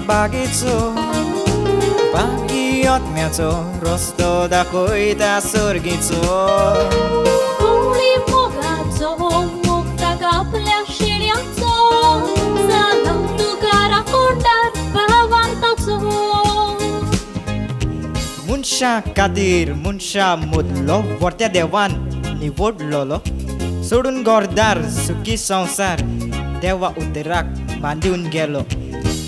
bagicu Pagi odmiaco, rosto da koita surgicu Uli mogaco, mukta gaplea shiriaco Zadam tu gara kondar bavartaco Munsha kadir, munsha mudlo, vortea devan, निवडलोलो सोडून घरदार सुखी संसार देवा उंदराक बांदिवून gelo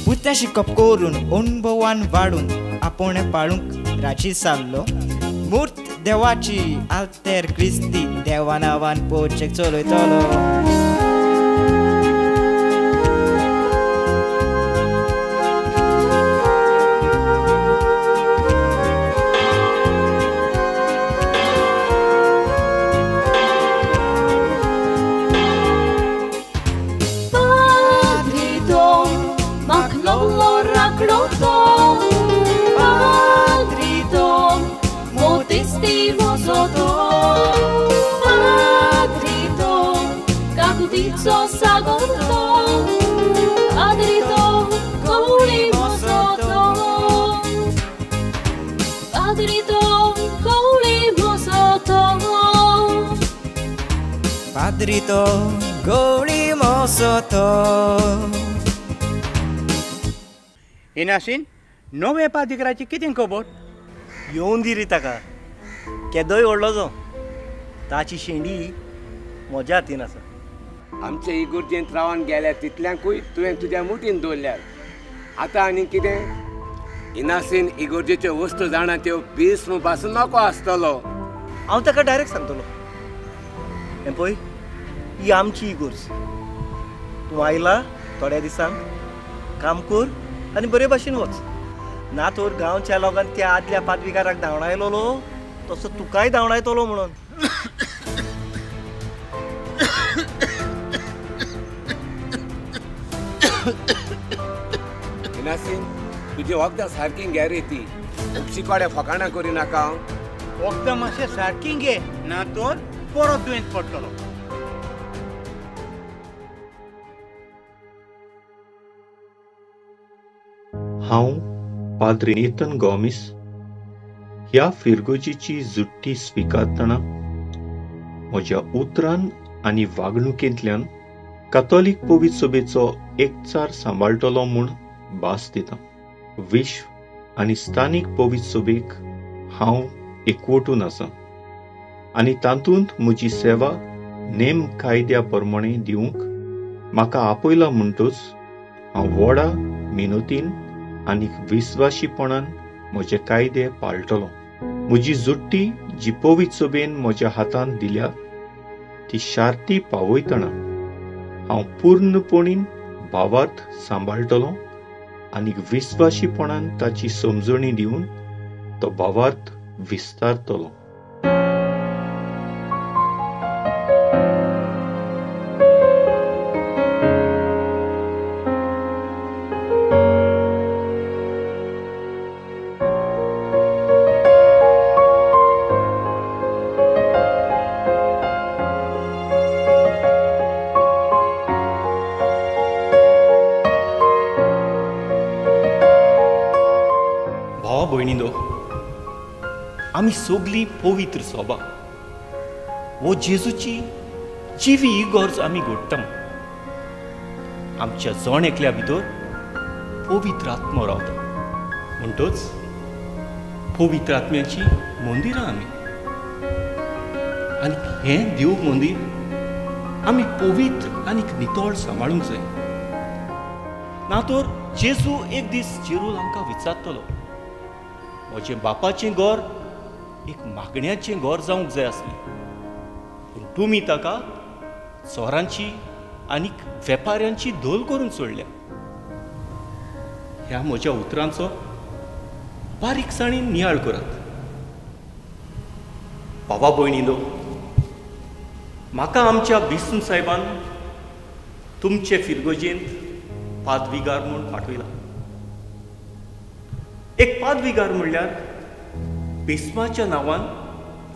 उते शिकप करून अणभवान वाडून आपोणे पाळूंक राजी सारलो मूर्त देवाची आल्तेर क्रिस्ती देवा नावान पोचेक चलयतलो Padrito गौरी मोसोतो. इनासीन नवे पादिकराची कितें खबर? येवून दी रे ताका केदोय व्हडलो जो. ताची शेंडी म्हज्या हातीन आसा आमच्या इगुर्जेंत रावन गेल्या तितल्यांकूय तुवें तुज्या मुठीन दवरल्यार आतां आनी कितें? इनासीन इगोर्जेच्यो वस्तू जाणा त्यो भीस्मपासून नको आसतलो. हांव ताका डायरेक्ट सांगतलो. हें पळय ही आमची इगोर्ज तूं आयला थोड्या दिसांक काम कर आनी बरे भाशेन वच ना तर गांवच्या लोकांक त्या आदल्या पादविकाराक धांवडायलो तसो तुकाय धांवडायतलो म्हणून. इनासीन तुजी वखदां सारकी घे रे ती. उपशी कोड्या फकाणां करी नाका. हांव. वखदां मातशें सारकी घे. ना तर परत दुयेंत पडटलो हांव पाद्री नेतन गॉमिस ह्या फिरगोजीची जुट्टी स्विकारतना म्हज्या उतरान आनी वागणुकेंतल्यान कातोलीक पवीत सभेचो एकचार सांबाळटलो म्हूण भास दिता. विश्व आनी स्थानीक पवीत सभेक हांव एकवटून आसा. आनी तातूंत म्हजी सेवा नेम कायद्या प्रमाणे दिवंक म्हाका आपयला म्हणटच हांव व्हडा मिनोतीन आनी विस्वाशीपणान म्हजे कायदे पाळटलो. म्हजी जुट्टी जिपोवी पवीत म्हज्या हातान दिल्या. ती शार्ती पावयतना हांव पूर्णपणीन भावार्थ सांबाळटलो आनी विस्वाशीपणान ताची समजणी दिवन तो भावार्थ विस्तारतलो. सोगली पवित्र सोबा वो जेजूची जिवी ही गरज आमी घडटा आमच्या जण एकल्या भितर पवित्र आत्मो रावता म्हणटच पवित्र आत्म्याची मंदिरां आमी आनी हें देव मंदीर आमी पवित्र आनी नितळ सांबाळूंक जाय. ना तर जेजू एक दीस जेरूल आमकां विचारतलो म्हजें बापाचें घर एक मागण्याचें घर जावंक जाय आसलें. पूण तुमी ताका चोरांची आनीक वेपाऱ्यांची धोल करून सोडल्या. ह्या म्हज्या उतरांचो बारीकसाणेन नियाळ करात. बाबा भयणीनो म्हाका आमच्या बिस्म साहेबान तुमचे फिरगोजेंत पादविगार म्हूण पाठयला एक पादविगार म्हणल्यार बिस्माच्या नांवान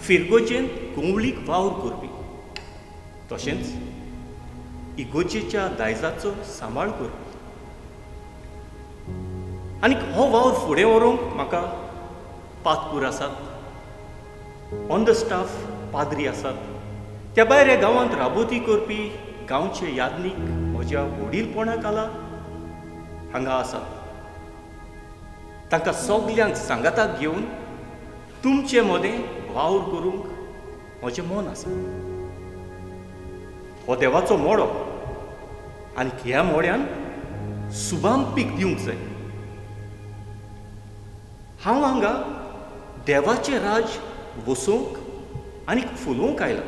फिरगोजेंत कोंवळीक वावर करपी. तशेंच इगोजेच्या दायजाचो सांबाळ करपी. आनी हो वावर फुडें व्हरूंक म्हाका पातपूर आसात ऑन द स्टाफ पाद्री आसात. त्या भायर ह्या गांवांत राबोती करपी गांवचे यादनीक म्हज्या वडीलपणा काला हांगा आसात. तांकां सगल्यांक सांगाताक घेवन तुमचे मदें वावर करूंक म्हजें मन आसा. हो देवाचो मोडो आनी ह्या मोड्यान सुबाम पीक दिवंक जाय. हांव हांगा देवाचें राज वसूंक आनी फुलोवंक आयला.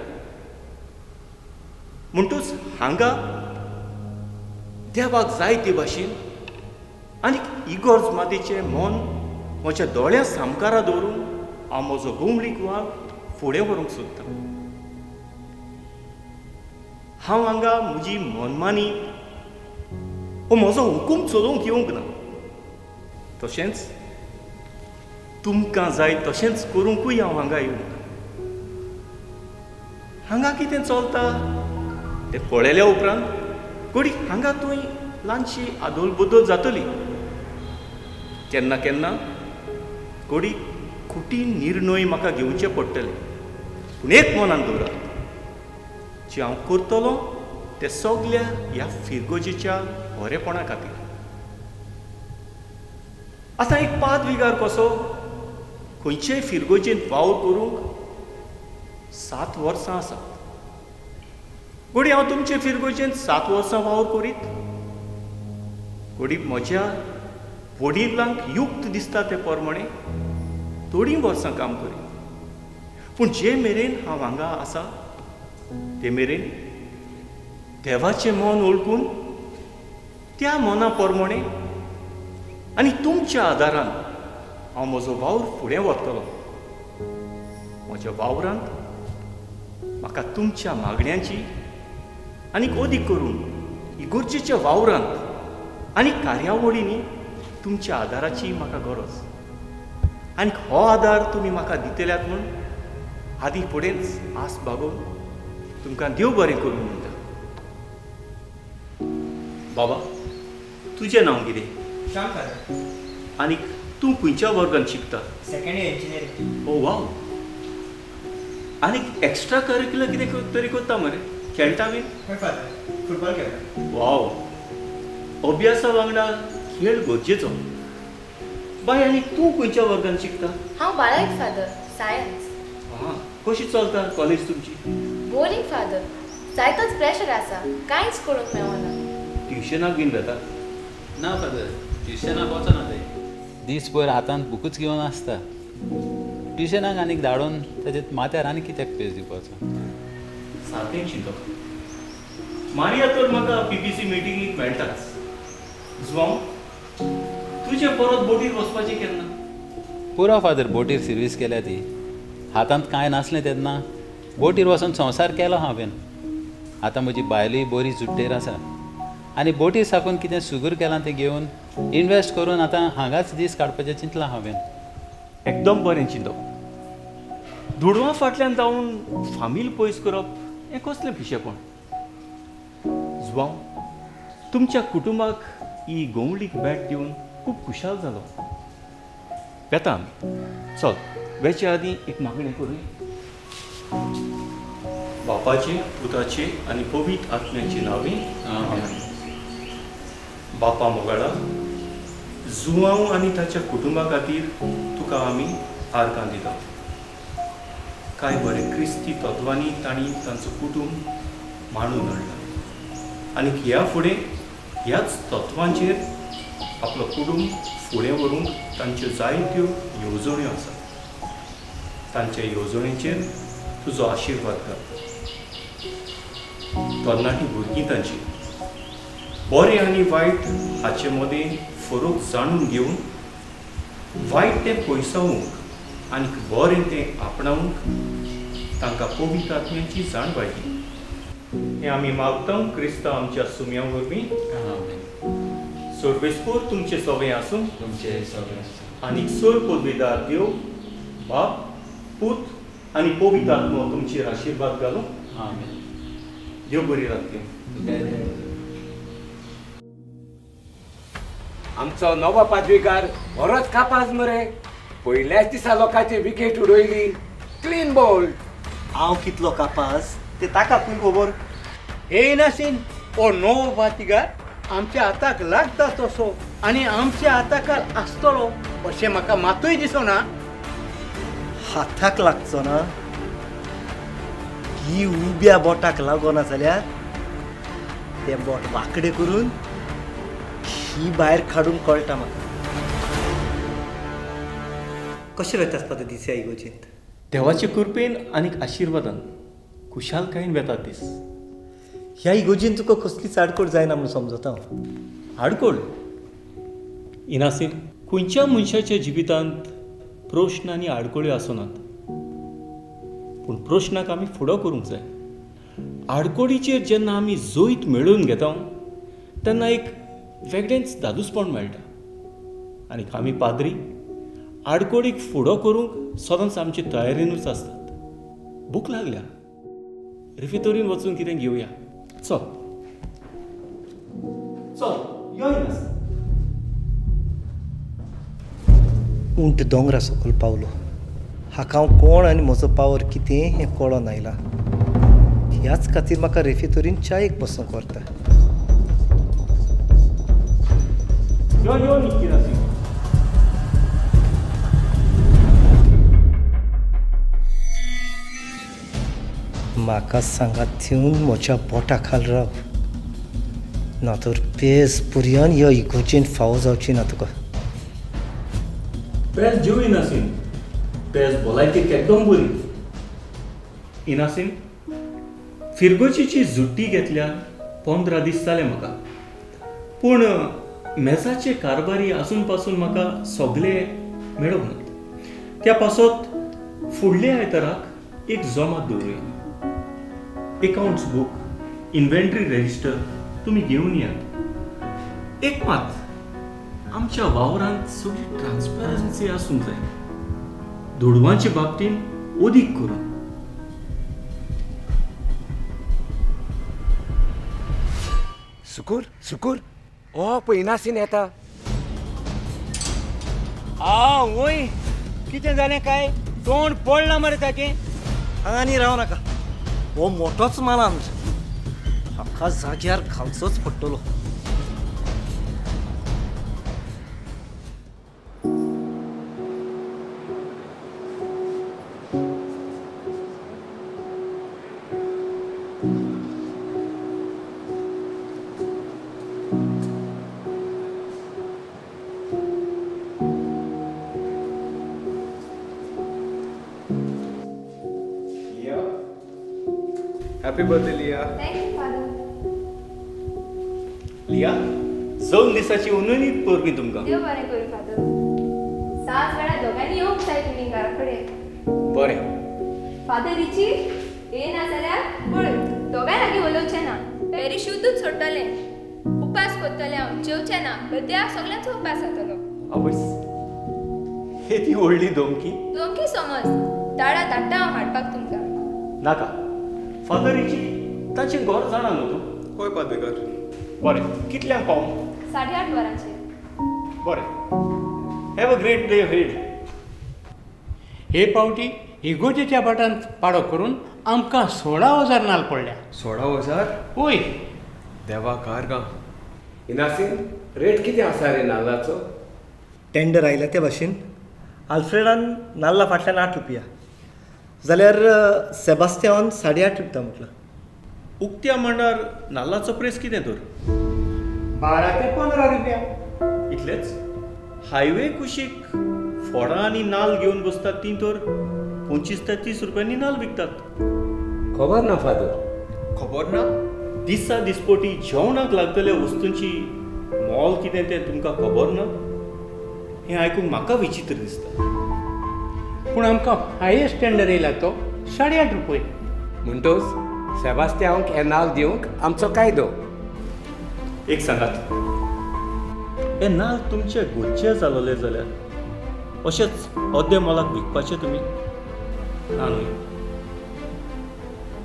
म्हणटूच हांगा देवाक जाय ते भाशेन आनी इगोर्ज मातेचें मन म्हज्या दोळ्या सामकारा दवरून हांव म्हजो गोमडीक वाग फुडें व्हरूंक सोदतां हांव हांगा म्हजी मनमानी हो म्हजो हुकूम चलोवंक येवंक ना तशेंच तुमकां जाय तशेंच करूंकूय हांव हांगा येवंक हांगा कितें चलता तें पळयल्या उपरांत घडी हांगा थंय ल्हानशी आदोल बदल जातली केन्ना केन्ना घडी खुटीन निर्णय म्हाका घेवचे पडटले. पूण एक मनान दवरात जे हांव करतलो ते सगल्या ह्या फिरगोजेच्या बरेपणा खातीर आतां एक पादविगार विगार कसो खंयचेय फिरगोजेन वावर करूंक सात वर्सां आसात. घडी हांव तुमचे फिरगोजेन सात वर्सां वावर करीत? घडी म्हज्या वडिलांक युक्त दिसता ते प्रमाणे? थोडीं वर्सां काम करी। पूण जे मेरेन हांव हांगा आसा ते मेरेन देवाचें मन ओळखून त्या मना प्रमाणे आनी तुमच्या आदारान हांव म्हजो वावर फुडें व्हरतलो म्हज्या वावरांत म्हाका तुमच्या मागण्यांची आनीक अदीक करून इगोर्जेच्या वावरांत आनी कार्यावळींनी तुमच्या आदाराची म्हाका गरज। आनीक हो आदार तुमी म्हाका दितल्यात म्हूण आदी फुडेंच आस बागोवन. तुमकां देव बरें करूं म्हणटा बाबा तुजें नांव कितें? आनीक तूं खंयच्या वर्गांत शिकता? Second engineering oh wow. आनीक एक्स्ट्रा करिक्युलर कितें तरी करता मरे? खेळटा बीन फुटबॉल खेळटा. वाव. अभ्यासा वांगडा खेळ गरजेचो. बाय आनी तूं खंयच्या वर्गांत शिकता? हांव बाळायक फादर सायन्स हां कशी चलता कॉलेज तुमची? बोरींग फादर जायतोच प्रेशर आसा कांयच कळूंक मेळना ट्युशनाक बीन वेता ना फादर ट्युशनाक वचना ते दीसभर हातांत बुकूच घेवन आसता ट्युशनाक आनीक धाडून ताजेर माथ्यार आनी कित्याक पेज दिवपाचो? सारकें शिकप. मारिया तर म्हाका पीपीसी मिटिंगेक मेळटाच. जुवांव? तुजें परत बोटीर वचपाचें केन्ना पुरो फादर बोटीर सर्वीस केल्या ती. हातांत कांय नासलें तेन्ना बोटीर वचून संवसार केलो हांवें आतां म्हजी बायलूय बरी जुट्टेर आसा. आनी बोटीर साकून कितें सुगूर केलां तें घेवन इनवेस्ट करून आतां हांगाच दीस काडपाचें चिंतलां हांवें एकदम बरें चिंतप. दुडवां फाटल्यान जावन फामील पयस करप हें कसलें पिशेपण जुवांव तुमच्या कुटुंबाक ही गोवंडीक भेट दिवन खूब खुशाल जालो येता आमी चल वेचे आदीं एक मागणें करूं बापाचे पुताचे आनी पवित्र आत्म्याची नांवी बापा मोगाळा जुवांव आनी ताच्या कुटुंबा खातीर तुका आमी आर्गां दिता कांय बरे क्रिस्ती तत्वांनी तांणी तांचो कुटुंब मांडून हाडला. आनी ह्या फुडें ह्याच तत्वांचेर आपलो कुटुंब फुडें व्हरूंक तांच्यो जायत्यो येवजण्यो आसात तांच्या येवजणेचेर तुजो आशिर्वाद घाल तरणाटी भुरगीं तांची बरें आनी वायट हाचे मदें फरक जाणून घेवन वायट तें पयसावूंक आनीक बरें तें आपणावंक तांकां पवित्र आत्म्याची जाण हें आमी मागता क्रिस्तांव आमच्या सुम्या वरवीं सर्वेस्पोर तुमचे सवय आसूं तुमचे सगळें आनीक सर पदवीदार देव बाप पूत आनी पवित्र आत्मो तुमचेर आशिर्वाद घालूं आमेन. देव बरी राखली आमचो नवो पादवीकार बरोच कापास मरे पयल्याच दिसा लोकांची विकेट उडयली क्लीन बोल्ड हांव कितलो कापास? ते ताका पूण खबर? हे नासीन ओ नो वातिगार आमच्या हाताक लागता तसो आनी आमच्या हाताकाल आसतलो अशें म्हाका मातूय दिसना हाताक लागचो ना. ही उब्या बोटाक लागोना जाल्यार ते बोट वांकडे करून ही भायर काडून कळटा म्हाका कशें वयता आसता दीस ह्या इगोजेंत देवाचे कृपेन आनीक आशिर्वादान. खुशालकायेन वेतात दीस. ह्या इगोजीन तुका कसलीच आडकोड जायना म्हूण समजता हांव आडकोळ? इनासीन खंयच्या मनशाच्या जिवितांत प्रश्न आनी आडकोळ्यो आसनात पूण प्रश्नाक आमी फुडो करूंक जाय. आडकोडीचेर जेन्ना आमी जोईत मेळून घेता तेन्ना एक वेगळेंच दादूसपण मेळटा. आनी आमी पाद्री आडकोडीक फुडो करूंक सदांच आमचे तयारेनूच आसतात. भूक लागल्या. रिफितोरीन वचून कितें घेवया चल यो इनास उंट दोंगरा सकयल पावलो. हाका हांव कोण आनी म्हजो पावर कितें हें कळोन आयलां. ह्याच खातीर म्हाका रेफेतोरीन चायेक बसूंक व्हरता. म्हाका सांगात थिवन म्हज्या बोटा खाल राव. ना तर पेज पुरयान ह्या इगोजेन फावो जावची ना तुका. पेज जीव इनासीन. पेज भलायकेक एकदम बरी इनासीन? फिरगोचीची जुट्टी घेतल्या पंदरा दीस जाले म्हाका पूण मेजाचे कारबारी आसून पासून म्हाका सगळे मेळोंक त्या पासत फुडल्या आयताराक एक जोमात दवरुया एकाउंट्स बूक इन्व्हेंटरी रजिस्टर तुमी घेवन यात एक मात आमच्या वावरांत सगळी ट्रान्सपरन्सी आसूंक जाय दुडवांचे बाबतीन ओदीक करून. सुकूर सुकूर. ओ पळय नासीन येता आ वय कितें जालें काय? तोंड पडलां मरे ताचें आनी राव नाका. हो मोठोच माल आमचो हाका जाग्यार घालचोच पडटलो हॅपी बर्थडे लिया लिया दोन दिसाची उन्हनीत पोरगी तुमकां. देव बरें करूं फादर सात वेळा दोगांनी येवंक जाय तुमी घरा कडेन. बरें. फादर रिची येना जाल्यार पळय दोगांय लागीं उलोवचें ना. पेरी शुद्धूच सोडटलें. उपास करतलें हांव. जेवचें ना. बद्याक सगळ्यांचो उपास जातलो. आवयस हे ती व्हडली धमकी दोनकी समज. दाडा धाडटा हांव हाडपाक तुमकां. नाका. फादरीची ताचें घर जाणा न्हू तूं होय पाद्वेकर बरें. कितल्यांक पावूं साडे आठ वरांचेर बरें. हॅव अ ग्रेट डे हेड हे पावटी इगोजेच्या बटान पाडो करून आमकां सोळा हजार नाल पडल्या. सोळा हजार? वय देवा कार गा. इनासीन रेट कितें आसा रे नाल्लाचो टेंडर आयल्या ते भाशेन आल्फ्रेडान नाल्ला फाटल्यान आठ रुपया. जाल्यार सेबास्त्यावान साडे आठ विकता म्हटलं. उक्त्या मांडार नाल्लाचो प्रेस कितें तर? बारा ते पंदरा रुपया. इतलेंच हायवे कुशीक फोडां आनी नाल घेवन बसतात ती तर पंचवीस ते तीस रुपयांनी नाल विकतात. खबर ना फादर? खबर ना? दिसा दिसपोटी जेवणाक लागतल्या वस्तूंची मोल कितें तें तुमकां खबर ना? हें आयकूंक म्हाका विचित्र दिसता. पूण आमकां हायेस्ट टेंडर येयला तो साडे आठ रुपये. म्हणटोच सेबास्त्यांक हे नाल दिवंक आमचो कायदो. एक सांगात हे नाल तुमचे गोंयचे जालोले जाल्यार अशेंच अद्दे मोलाक विकपाचे तुमी ना न्हय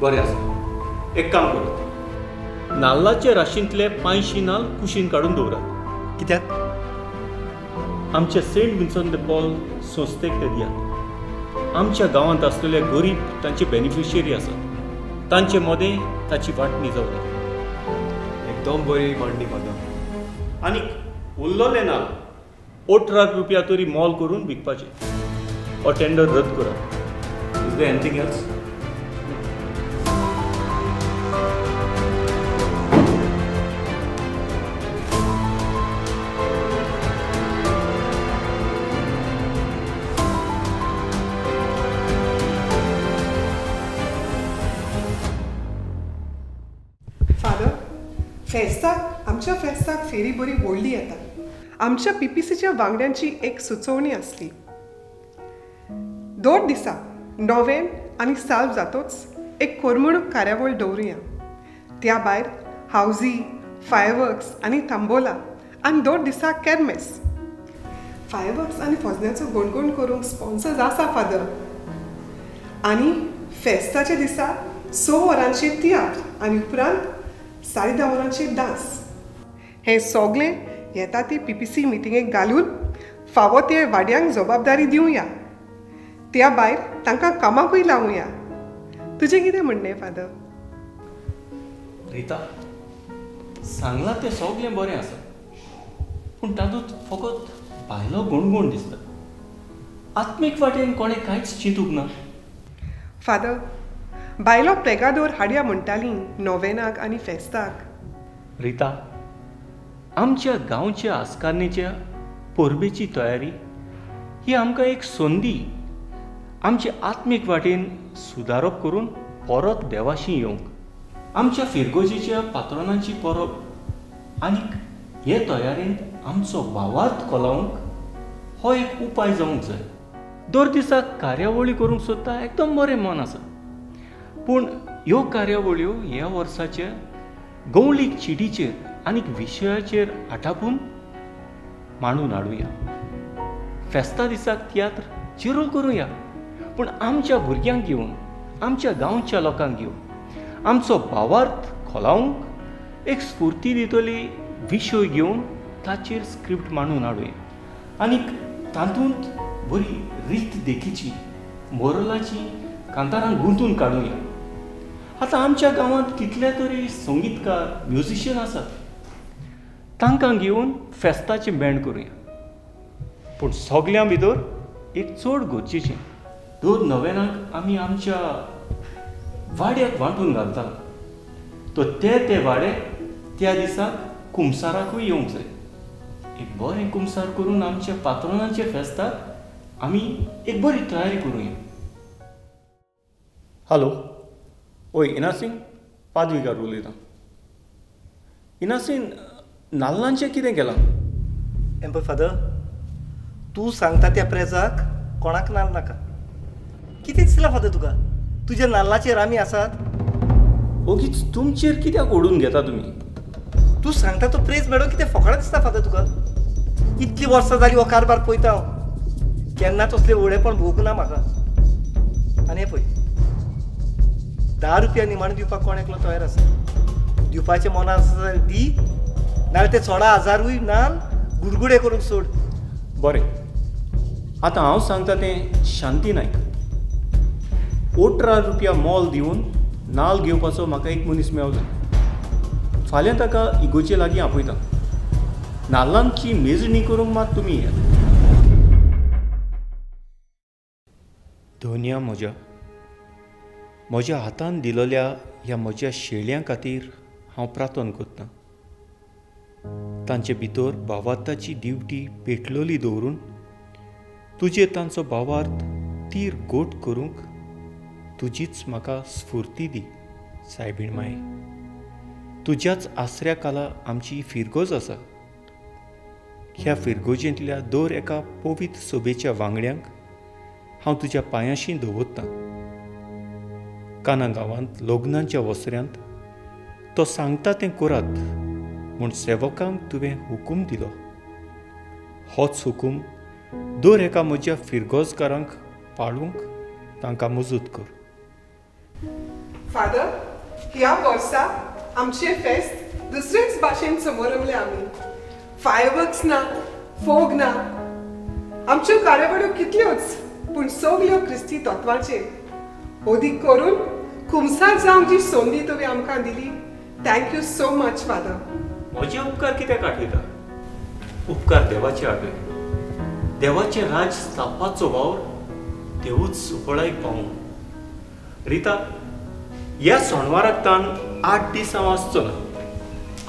बरें आसा. एक काम करात नाल्लाच्या राशींतले पांयशी नाल कुशीन काडून दवरात. कित्याक? आमच्या सेंट विन्सन द पॉल संस्थेक ते दियात. आमच्या गांवांत आसलेले गरीब तांचे बेनिफिशियरी आसात तांचे मदें ताची वांटणी जावली एकदम बरी मांडणी फादर आनीक उरलोले नाल अठरा रुपया तरी मोल करून विकपाचे. हो टेंडर रद्द करात इज द एनिथींग एल्स फेस्ताक आमच्या फेस्ताक फेरी बरी व्हडली येता आमच्या पी पी सीच्या वांगड्यांची एक सुचोवणी आसली दोन दिसा नोवेन आनी साल्व जातोच एक करमणूक कार्यावळ दवरुया त्या भायर हावजी फायरवर्क्स आनी थांबोला आनी दोन दिसा कॅरमेस फायरवर्क्स आनी फोजण्याचो गोणगोण करूंक स्पॉन्सर्स आसा फादर. आनी फेस्ताच्या दिसा स वरांचेर तियात्र आनी उपरांत साडे धा वरांचे डान्स. हें सगळें येता ती पी पी सी मिटिंगेक घालून. फावो ते वाड्यांक जबाबदारी दिवया त्या भायर तांकां कामाकूय लावया. तुजें कितें म्हणणें फादर? रिता सांगलां तें सगळें बरें आसा. पूण तातूंत फकत भायलो गुणगुण दिसता. आत्मीक वाटेन कोणें कांयच चिंतूंक ना. फादर बायलो पेगादोर हाडया म्हणटालीं नोवेनाक आनी फेस्ताक. रिता आमच्या गांवच्या आस्कारणेच्या परबेची तयारी ही आमकां एक संदी आमचे आत्मीक वाटेन सुदारप करून परत देवाशी येवंक आमच्या फिरगोजेच्या पात्रोनांची परब आनीक हे तयारेंत आमचो भावार्थ कोलावंक हो एक उपाय जावंक जाय. दर दिसाक कार्यावळी करूंक सोदता एकदम बरें मन आसा. पूण ह्यो कार्यावळ्यो ह्या वर्साच्या गवळीक चिडीचेर आनीक विशयाचेर आटापून मांडून हाडुया. फेस्ता दिसाक तियात्र चिरूल करुया पूण आमच्या भुरग्यांक घेवन आमच्या गांवच्या लोकांक घेवन आमचो भावार्थ खोलावंक एक स्फूर्ती दितली विशय घेवन ताचेर स्क्रिप्ट मांडून हाडुया. आनीक तातूंत बरी रीत देखीची मोरलाची कांतारांक गुंतून काडुया आतां आमच्या गांवांत कितले तरी संगीतकार म्युझिशियन आसात तांकां घेवन फेस्ताचें बँड करुया. पूण सगल्यां भितर एक चड गरजेचें. दोन नव्यानाक आमी आमच्या वाड्याक वांटून घालता तो ते ते वाडे त्या दिसाक कुमसाराकूय येवंक जाय एक बरें कुमसार करून आमच्या पात्रांचे फेस्ताक आमी एक बरी तयारी करूया. हॅलो ओय इनासिंग पादविकार उलयतां इनासिन नाल्लांचें कितें केलां? हें पळय फादर तूं सांगता त्या प्रेजाक कोणाक नाल नाका. कितें दिसलां फादर तुका? तुज्या नाल्लाचेर आमी आसात ओगीच तुमचेर कित्याक ओडून घेता तुमी तूं सांगता तो प्रेज मेळो कितें फकाणां दिसता फादर तुका? इतलीं वर्सां जालीं हो कारबार पळयता हांव केन्ना तसलें उडेपण भोगूंक ना म्हाका आनी हें पळय. धा रुपया निमाणें दिवपाक कोण एकलो तयार आसा? दिवपाचें मना आसा जाल्यार दी नाल्यार ते सोळा हजारूय नाल गुडगुडे करूंक सोड. बरें. आतां हांव सांगता तें शांती नायक. अठरा रुपया मोल दिवन नाल घेवपाचो म्हाका एक मनीस मेळलो फाल्यां ताका इगोचे लागीं आपयता. नाल्लांची मेजणी करूंक मात तुमी येयात धोनिया म्हज्या. म्हज्या हातान दिलेल्या ह्या म्हज्या शेळ्यां खातीर हांव प्रार्थना करतां. तांचे भितर भावार्थाची डिवटी पेटलोली दवरून तुजेर तांचो भावार्थ तीर गोट करूंक तुजीच म्हाका स्फूर्ती दी सायबीण माय. तुज्याच आसऱ्या काला आमची फिरगोज आसा. ह्या फिरगोजेंतल्या दर एका पवित्र सोबेच्या वांगड्यांक हांव तुज्या पांयाशी दवरतां काना गांवांत लग्नाच्या वसऱ्यांत तो सांगता तें करात म्हूण सेवकांक तुवें हुकूम दिलो. होच हुकूम दर एका म्हज्या फिरगोजकारांक पाळूंक तांकां मजूत कर. फादर ह्या वर्सा आमचें फेस्त दुसरेच भाशेन समोरवले आमी फायरवर्क्स ना फोग ना. आमच्यो कार्यावळ्यो कितल्योच पूण सगल्यो क्रिस्ती तत्वाचेर. ओदीक करून खुमसार जावंक जी संदी तुवें आमकां दिली थँक्यू सो मच फादर म्हजे उपकार कित्याक आठयता उपकार देवाचे आठय देवाचे राज स्थापपाचो वावर देवूच सुपळायक पावूं रिता ह्या सोणवाराक तान आठ दीस हांव आसचो ना।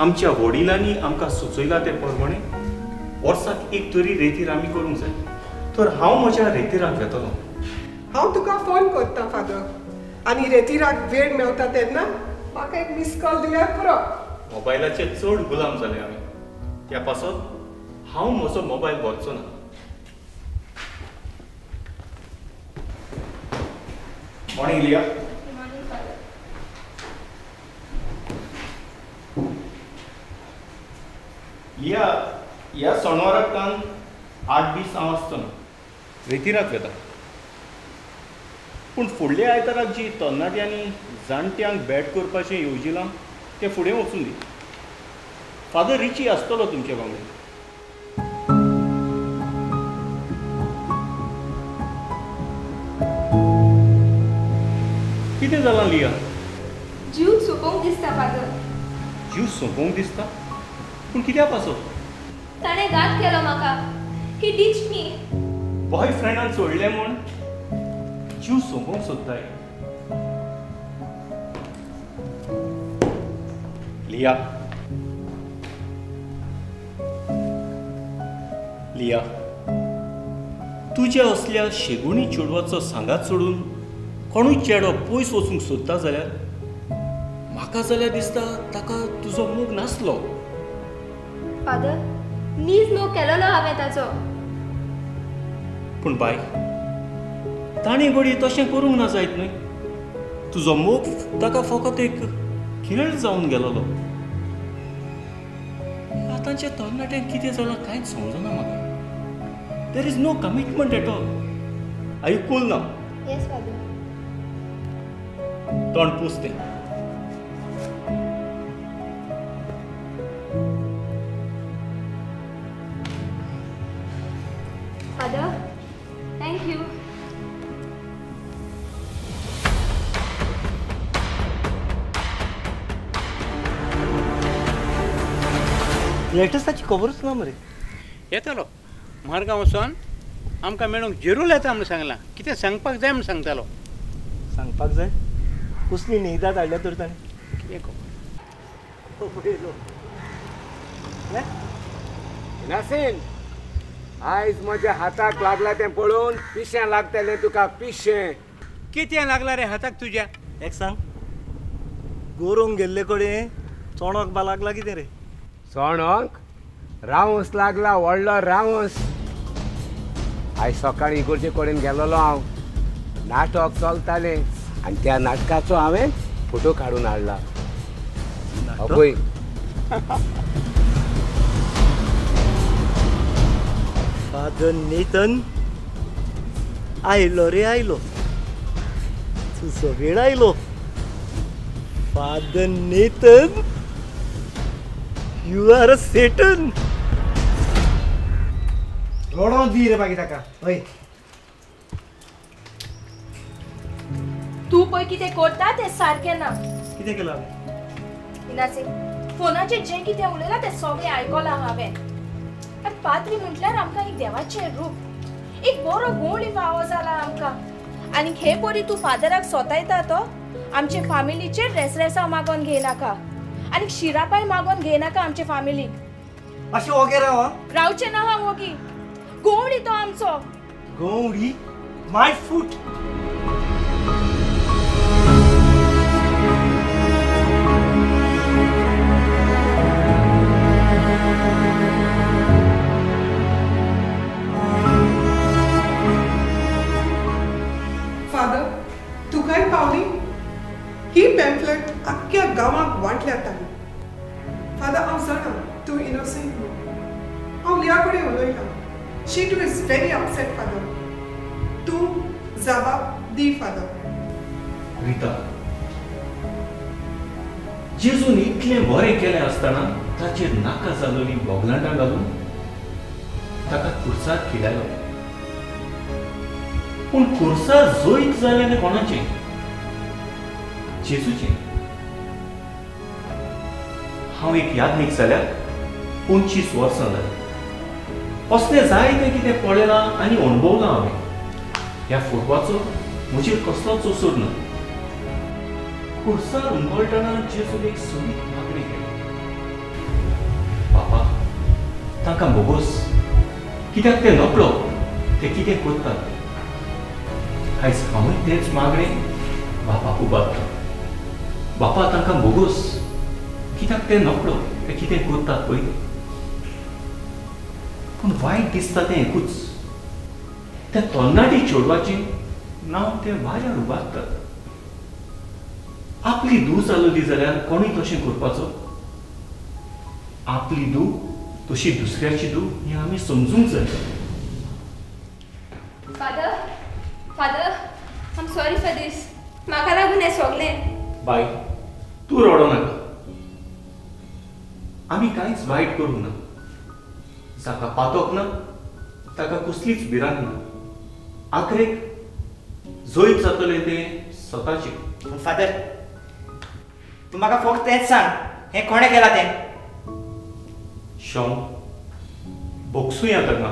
आमच्या वडिलांनी आमकां सुचयला ते प्रमाणे वर्साक एक तरी रेतीर आमी करूंक जाय। तर हांव म्हज्या रेतीराक येतलो। हांव तुका फोन करता फादर आनी रेतीराक वेळ मेवता तेन्ना म्हाका एक मिस कॉल दिल्यार पुरो. मोबायलाचे चड गुलाम जाले आमी. त्या पासत हांव म्हजो मोबायल व्हरचो ना. मॉर्निंग लिया लिया ह्या सोणवाराक तान आठ दीस हांव आसचो ना रेतीराक वेता पूण फुडल्या आयताराक जी तरणाट्यांनी जाणट्यांक बॅट करपाचें येवजिलां तें फुडें वचून दी. फादर रिची आसतलो तुमचे वांगडा. कितें जालां लिया? जीव सुकोवंक दिसता फादर. जीव सोंपोवंक दिसता? पूण कित्याक पासत ताणें घात केलो म्हाका. ही डिच मी बॉयफ्रेंडान सोडलें म्हूण? जीव सोंपोवंक सोदताय लिया लिया तुज्या असल्या शेगुणी चेडवाचो सांगात सोडून कोणूय चेडो पयस वचूंक सोदता जाल्यार म्हाका जाल्यार दिसता ताका तुजो मोग नासलो. फादर नीज मोग केलेलो हांवें ताचो. पूण बाय ताणें घडी तशें करूंक ना जायत न्हय. तुजो मोग ताका फकत एक खेळ जावन गेलोलो. आतांच्या तरणाट्यांक कितें जालां कांयच समजना म्हाका. There is no commitment at all I you cool ना तोंड पुसतें. लेटस्टाची खबरूच ना मरे. येतलो मारगांव वचोन आमकां मेळूंक जरूर येता म्हणून सांगलां. कितें सांगपाक जाय म्हूण सांगतालो सांगपाक जाय. कसली न्हिदात हाडल्या तर ताणें? कितें खबर नासीन आयज म्हज्या हाताक लागला तें पळोवन पिशें लागतलें तुका पिशें. कितें लागला रे हाताक तुज्या? एक सांग. गोरोवंक गेल्ले कडेन चोणोक बा लागला कितें रे. चोणोक रावंस लागला व्हडलो रावंस. आयज सकाळीं इगोर्जे कडेन गेलोलो हांव. नाटक चलतालें आनी त्या नाटकाचो हांवें फोटो काडून हाडला. पळय फादर नेतन आयलो रे आयलो. तुजो वेळ आयलो. फादर नेतन यू आर अ सेटन थोडो दी रे मागीर ताका हय. तू पळय कितें करता तें सारकें ना कितें केलां? इनासे फोनाचेर जें कितें उलयलां तें सगळें आयकलां हांवें. आनी पात्री म्हटल्यार आमकां एक देवाचें रूप एक बरो गोड फावो जाला आमकां. आनी हे परी तूं फादराक सोतायता तो आमचे फामिलीचेर रेसरेसांव मागोन घेयनाका आनी शिरापाय मागोन घेयनाका आमचे फामिलीक अशें ओगे राव रावचें ना हांव ओगी गोडी तो आमचो. गौडी माय फूट याद एक जाल्यार पंचवीस वर्सां जालीं असलें जायतें कितें पळयलां आनी अणभवलां हांवें ह्या फोटवाचो म्हजेर कसलोच असर ना? खुर्सार उमगळटना जेजून एक सोबीत मागणी केली. बापा तांकां बोगोस कित्याक ते नकलो? ते कितें करतात आयज हांवूय तेच मागणें बापाक उबारता बापा तांकां बोगोस कित्याक ते नकळो ते कितें करतात पळय पूण वायट दिसता तें एकूच त्या तरणाटी चेडवाचें नांव ते वाऱ्यार उबारतात आपली धूव जालोली जाल्यार कोणूय तशें करपाचो आपली धूव तशी दुसऱ्याची धूव हें आमी समजूंक जाय father father am sorry for this म्हाका लागून हें सगलें बाय तूं रडो नाका आमी कांयच वायट करूंक ना. जाका पातोक ना ताका कसलीच भिरांत ना. आखरेक जोईत जातलें तें स्वताचें. फादर तूं म्हाका फक्त तेंच सांग. हें कोणें केलां तें? शॉम बोक्सूय आतां ना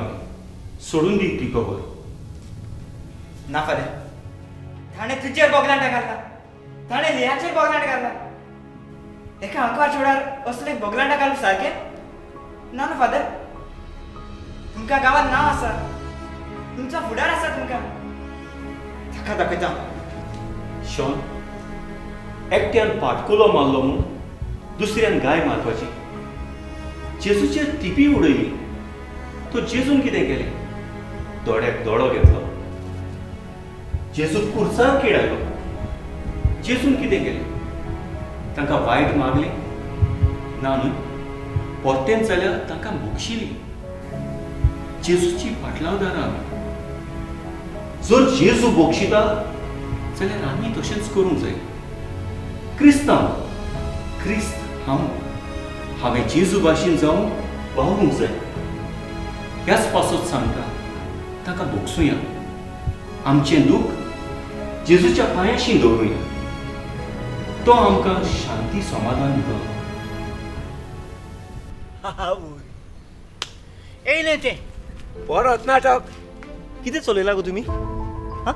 सोडून दी ती खबर ना फादर. ताणें तुजेर बोगलांट घालता ताणें लियाचेर बोगलांट घालता एका आंकवार చూడారు असले बोगलांट घालूं सारकें ना ना फादर। तुमकां गांवांत नांव आसा तुमचो फुडार आसा तुमकां। ताका दाखयता शॉन एकट्यान पाटकुलो मारलो म्हूण दुसऱ्यान गाय मारपाची जेजूचेर तिपी उडयली। तो जेजून कितें केलें? दोड्याक दोडो घेतलो। जेजू कुर्सार किडायलो जेजून कितें केलें? तांकां वायट मागलें. ना न्हय परतेंच जाल्यार तांकां मोक्षिली. जेजूची फाटलावदारां आमी जर जेजू बोक्षिता जाल्यार आमी तशेंच करूंक जाय. क्रिस्तांव क्रिस्त हांव. हांवें जेजू भाशेन जावन वावरूंक जाय. ह्याच पासत सांगता ताका भोगसुया. आमचें दूख जेजूच्या पांयाशी दवरुया. तो आमकां शांती समाधान दितलो येयलें तें. परत नाटक कितें चलयला गो तुमी हा?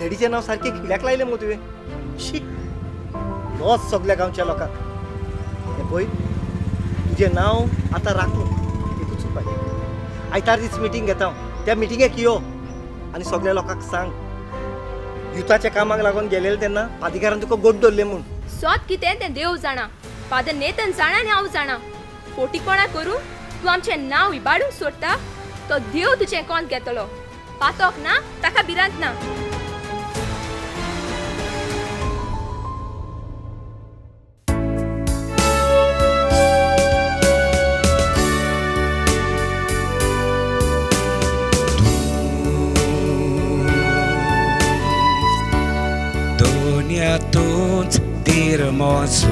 डॅडीचें नांव सारकें खिल्याक लायलें मगो तुवें शी. लॉस सगल्या गांवच्या लोकांक. हें पळय तुजें नांव आतां राखूं. एकूच उपाय आयतार दीस मिटींग घेता हांव त्या मिटिंगेक यो. आनी सगल्या लोकांक सांग. युताच्या कामाक लागून गेलेले तेन्ना प्राधिकारान तुका गोड दवरले म्हूण. सोत कितें तें देव जाणा. फादर नेतन जाणा आनी हांव जाणा. फोटीपणा करूं? तूं आमचें नांव इबाडूंक सोडटा तो देव तुजें कोण घेतलो? पातोक ना? ताका भिरांत ना. frumoasă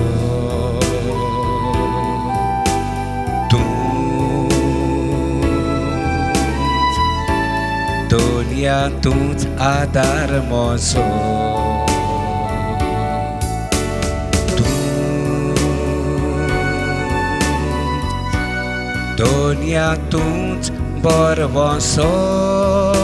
Dolia tut adarmoso Dolia tu borvoso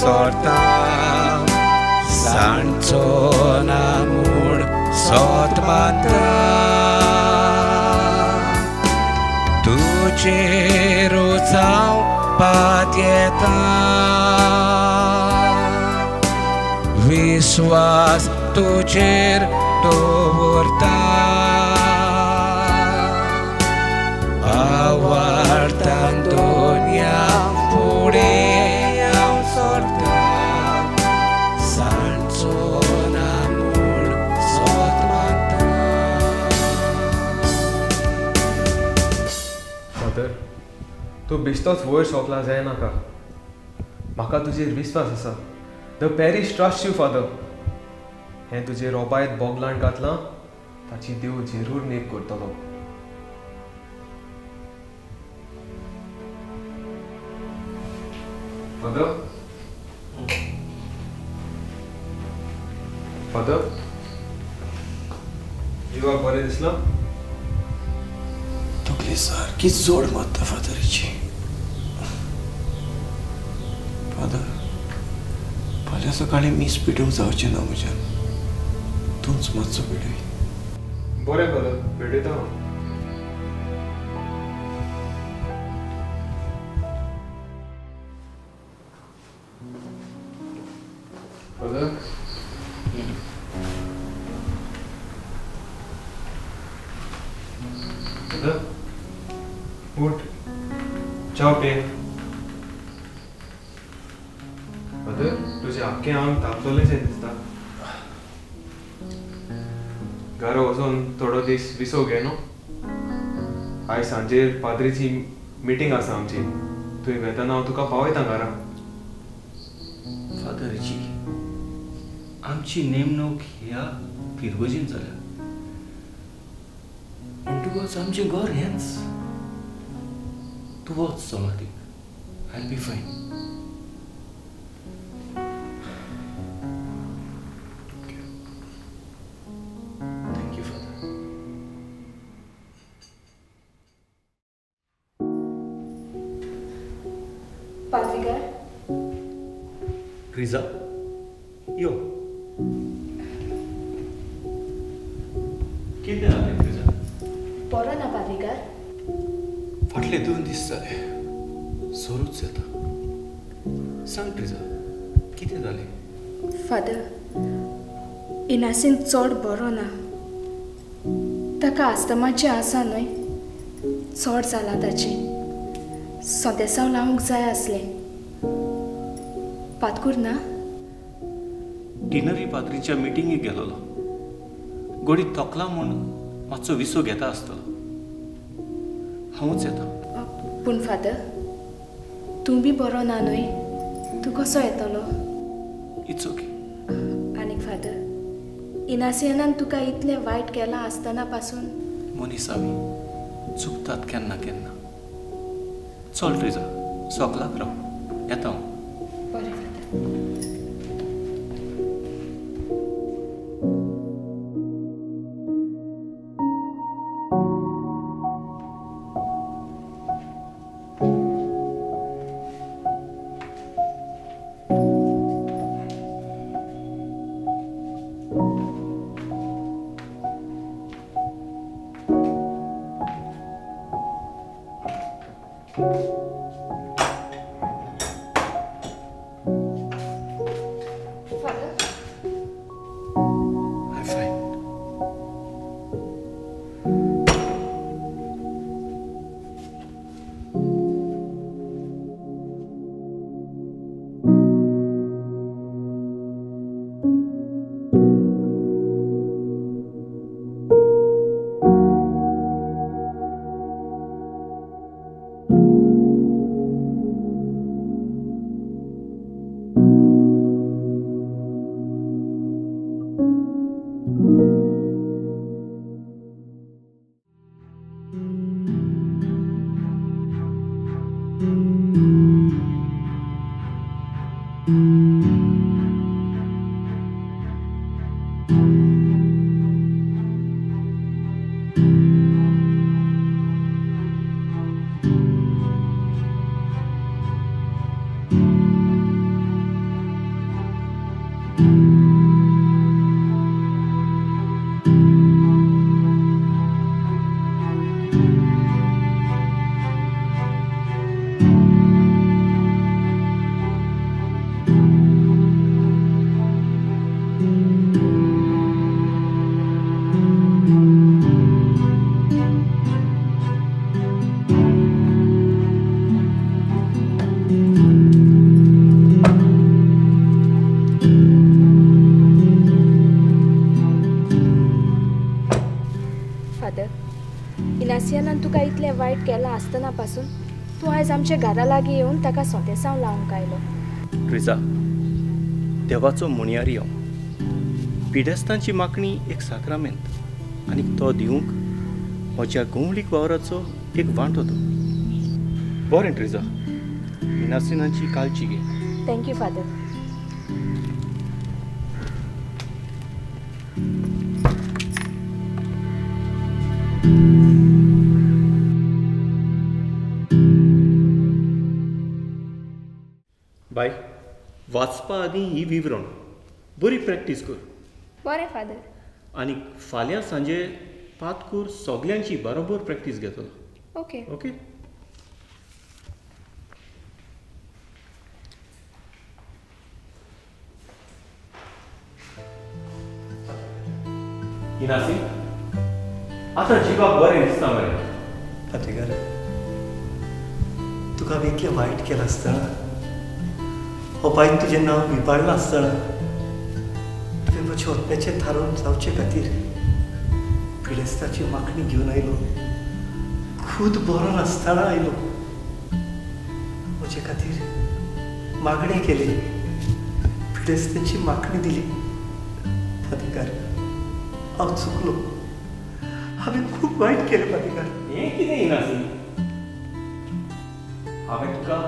सो ना tu cer tu vorta तूं बेश्टोच वयर सोंपला जायनाका म्हाका तुजेर विस्वास आसा. The parish trust you father हें तुजेर रोबायत बोगलांड घातलां ताची देव जरूर नेक करतलो. फादर फादर जिवाक बरें दिसलां? आपली सारकी जोड माता फादरीची फादर फाल्यां सकाळीं मीस पिडूंक जावचें ना म्हज्यान तूंच मातसो पिडय बरें फादर भेटयता हांव आयज सांजेर पाद्रीची मिटींग आसा आमची. थंय वेतना हांव तुका पावयता घरा फादरजी आमची नेमणूक ह्या फिरगोजीन जाल्या. म्हणटकच आमचें घर हेंच. तूं वच समाधीक आय बी फायन रिजा यो जालें रिजा बरो ना पाद्रीकार फाटले दोन दीस जाले सोरूच येता सांग रिजा कितें जालें फादर इनासीन चड बरो ना ताका आस्तमाचें आसा न्हय चड जाला ताची सोदेसांव लावंक जाय आसलें पातकूर ना? डिनरी पाद्रीच्या मिटिंगेक गेलोलो. गोडी तोकला म्हूण मातसो विसो घेता आसतलो हांवूच येता? पूण फादर तूं बी बरो ना न्हय तूं कसो येतलो? इट्स ओके आनीक फादर इनासियनान तुका इतलें वायट केलां आसतना पासून मनीस आमी चुकतात केन्ना केन्ना. चल रिजा सोकलात राव येता. हांव आमच्या घरा लागीं येवन ताका सोंतेसांव लावंक आयलो. रिजा देवाचो मुणयारी हांव पिडेस्तांची मागणी एक साक्रामेंत आनी तो दिवंक म्हज्या गोवळीक वावराचो एक वांटो तो बरें ट्रिजा इनासिनांची काळजी घे. Thank you father bye. वाचपा आदी ही विवरण. बरी प्रॅक्टीस कर. बरें फादर आनी फाल्यां सांजे पातकूर सगल्यांची बरोबर प्रॅक्टीस घेतलो ओके ओके इनासी आतां जिवाक बरें दिसता मरे. फातेकार तुका हांवें इतलें वायट केलां आसतना हो बायन तुजें नांव विबाडलां आसतना तुवें म्हज्या वतप्याचें थारोवन जावचे खातीर पिडेस्ताची मागणी घेवन आयलो. खूद बरो नासतना आयलो. म्हजे खातीर मागणी केली. पिडेस्ताची मागणी दिली. फातेकार हांव चुकलो. हांवें खूब वायट केलें फातेकार हें कितें येयना हांवें तुका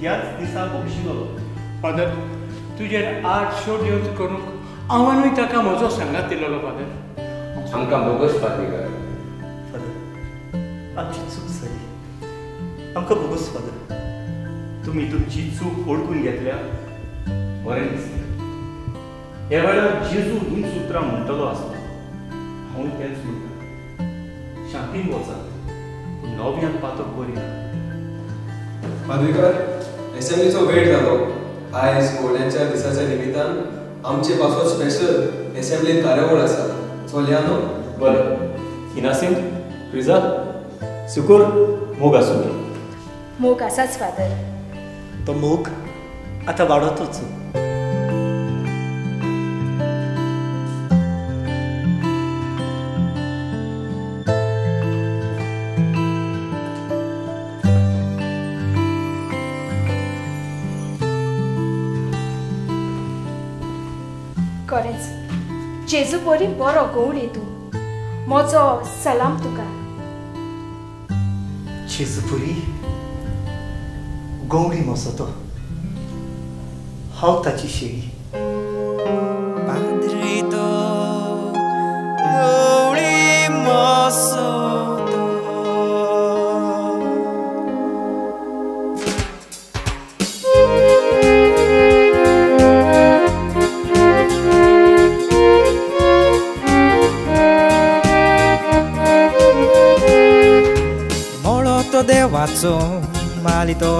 त्याच दिसा बक्षिलो फादर तुजेर आठ शोट येवच करूंक हांवेनूय ताका म्हजो सांगात दिलेलो फादर आमकां बोगस फादर आमची चूक जाली आमकां बोगस फादर तुमी तुमची चूक ओळखून घेतल्या. बरें दिसलें. ह्या वेळार जेजू हीं सुत्रां म्हणटलो आसता हांव तेंच म्हणटा शांतीन वचात पूण नव्यान पातक बरी माधवीकर एसएमलीचो वेळ जालो आयज घोड्यांच्या दिसाच्या निमित्तान आमचे पासो स्पेशल एसएमलीन कार्यावळ आसा. चलया न्हू बरें. इनासीन प्रिजा सुकूर मोग आसूं. मोग आसाच फादर. तो मोग आतां वाडोतोच बरी बरो गवळी तूं। म्हजो सलाम तुका जेजुपुरी गवळी मसो तो। हांव ताची शेळी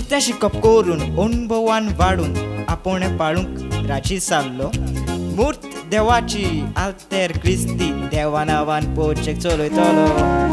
उते शिकप करून अणभवान वाडून आपोणे पाळूंक राजी जाल्लो मूर्त देवाची आल्तेर क्रिस्ती देवा नांवान पोचेक चलयतलो